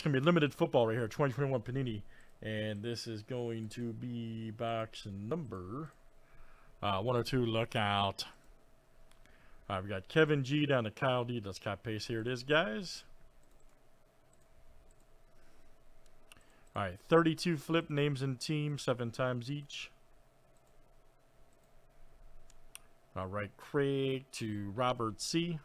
It's going to be limited football right here, 2021 Panini. And this is going to be box number uh, 102. Look out. All right, we got Kevin G down to Kyle D. Let's cut paste. Here it is, guys. All right, 32 flip names and teams, seven times each. All right, Craig to Robert C.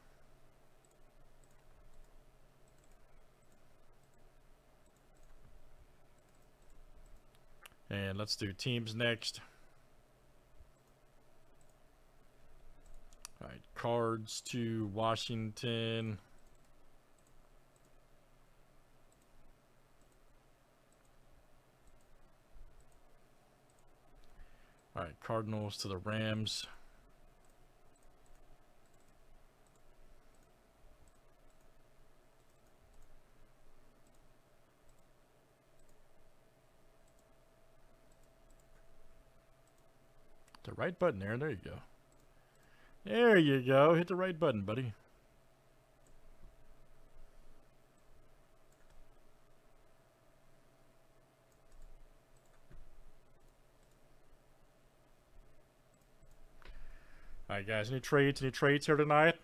And let's do teams next. All right, cards to Washington. All right, Cardinals to the Rams. Right button there. There you go. There you go. Hit the right button, buddy. All right, guys. Any trades? Any trades here tonight?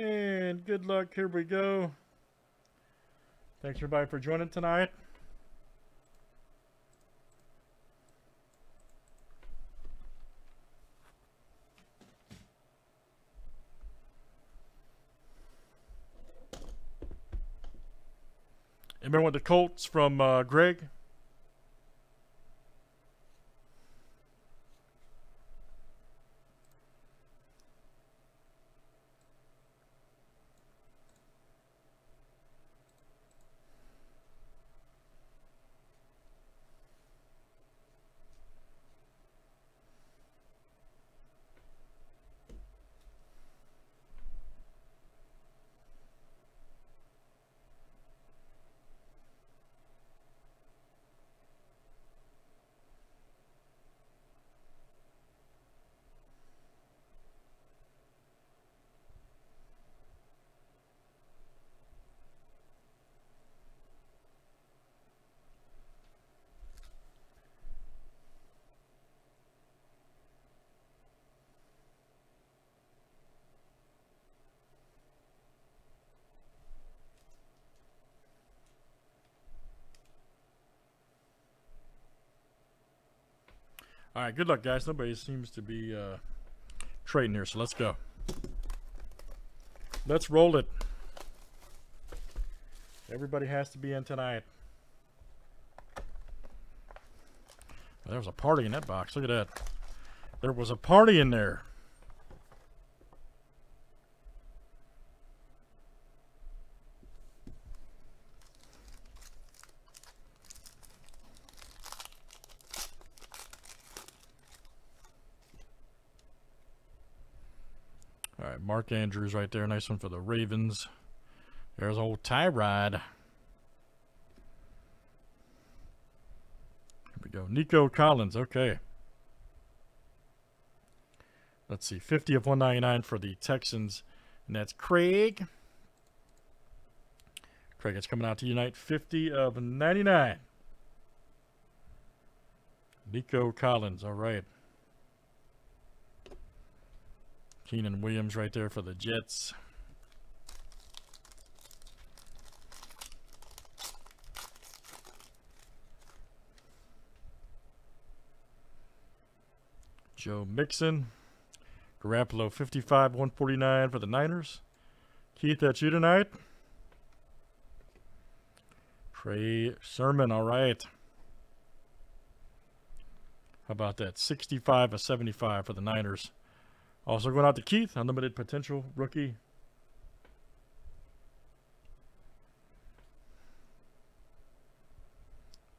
And good luck. Here we go. Thanks everybody for joining tonight. Remember the Colts from uh, Greg? All right, good luck, guys. Nobody seems to be uh, trading here, so let's go. Let's roll it. Everybody has to be in tonight. There was a party in that box. Look at that. There was a party in there. Mark Andrews right there. Nice one for the Ravens. There's old Tyrod. Here we go. Nico Collins. Okay. Let's see. 50 of 199 for the Texans. And that's Craig. Craig, it's coming out to Unite. 50 of 99. Nico Collins. All right. Quinnen Williams right there for the Jets. Joe Mixon. Garoppolo 55 149 for the Niners. Keith, that's you tonight. Trey Sermon, all right. How about that? 65 of 75 for the Niners. Also going out to Keith, unlimited potential rookie.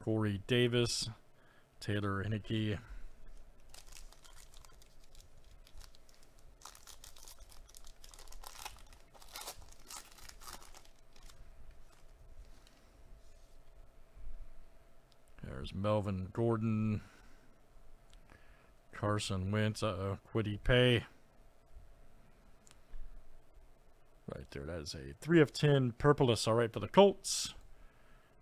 Corey Davis, Taylor Heinicke. There's Melvin Gordon, Carson Wentz, uh-oh, Quiddy Pay. There, that is a 3 of 10 Purpleus, all right, for the Colts.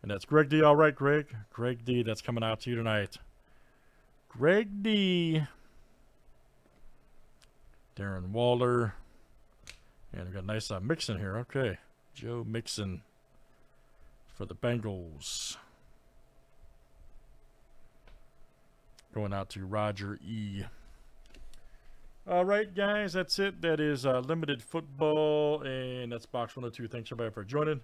And that's Greg D, all right, Greg. Greg D, that's coming out to you tonight. Greg D. Darren Waller. And we've got a nice uh, Mixon here. Okay. Joe Mixon for the Bengals. Going out to Roger E. All right, guys, that's it. That is uh, limited football, and that's box 102. Thanks, everybody, for joining.